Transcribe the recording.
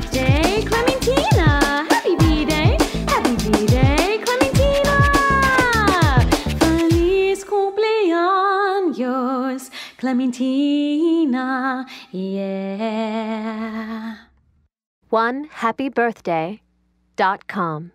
birthday, Clementina! Happy birthday, Happy Clementina! Feliz cumpleaños, Clementina! Yeah! One happy birthday dot com.